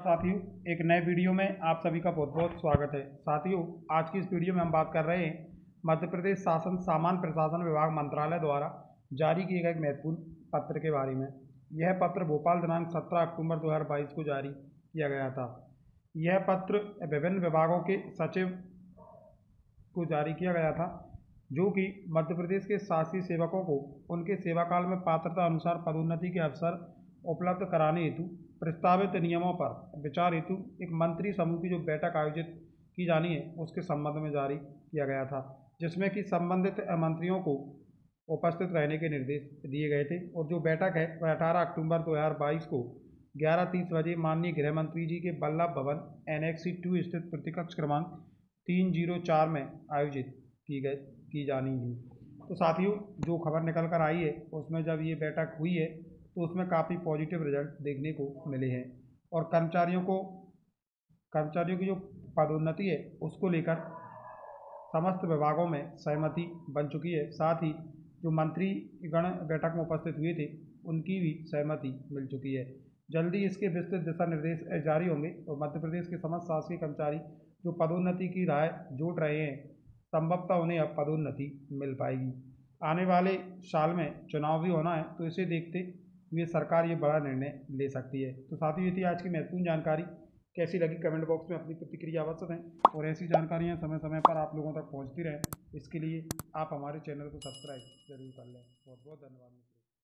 साथियों, एक नए वीडियो में आप सभी का बहुत बहुत स्वागत है। साथियों, आज की इस वीडियो में हम बात कर रहे हैं, मध्य प्रदेश शासन सामान्य प्रशासन विभाग मंत्रालय द्वारा जारी किए गए एक महत्वपूर्ण पत्र के बारे में। यह पत्र भोपाल दिनांक 17 अक्टूबर 2022 को जारी किया गया था। यह पत्र विभिन्न विभागों के सचिव को जारी किया गया था, जो कि मध्य प्रदेश के शासकीय सेवकों को उनके सेवाकाल में पात्रता अनुसार पदोन्नति के अवसर उपलब्ध कराने हेतु प्रस्तावित नियमों पर विचार हेतु एक मंत्री समूह की जो बैठक आयोजित की जानी है, उसके संबंध में जारी किया गया था, जिसमें कि संबंधित मंत्रियों को उपस्थित रहने के निर्देश दिए गए थे। और जो बैठक है, वह अठारह अक्टूबर 2022 को ग्यारह तीस बजे माननीय गृह मंत्री जी के बल्लभ भवन एन टू स्थित प्रतिकक्ष क्रमांक तीन ज़ीरो चार में आयोजित की गई की जानी थी तो साथियों, जो खबर निकल कर आई है, उसमें जब ये बैठक हुई है तो उसमें काफ़ी पॉजिटिव रिज़ल्ट देखने को मिले हैं। और कर्मचारियों को, कर्मचारियों की जो पदोन्नति है, उसको लेकर समस्त विभागों में सहमति बन चुकी है। साथ ही जो मंत्री गण बैठक में उपस्थित हुए थे, उनकी भी सहमति मिल चुकी है। जल्दी इसके विस्तृत दिशा निर्देश जारी होंगे और मध्य प्रदेश के समस्त शासकीय कर्मचारी जो पदोन्नति की राय जोड़ रहे हैं, संभवतः उन्हें अब पदोन्नति मिल पाएगी। आने वाले साल में चुनाव भी होना है तो इसे देखते ये सरकार ये बड़ा निर्णय ले सकती है। तो साथ ही ये थी आज की महत्वपूर्ण जानकारी कैसी लगी कमेंट बॉक्स में अपनी प्रतिक्रिया अवश्य दें और ऐसी जानकारियाँ समय समय पर आप लोगों तक पहुँचती रहें। इसके लिए आप हमारे चैनल को सब्सक्राइब ज़रूर कर लें। बहुत बहुत धन्यवाद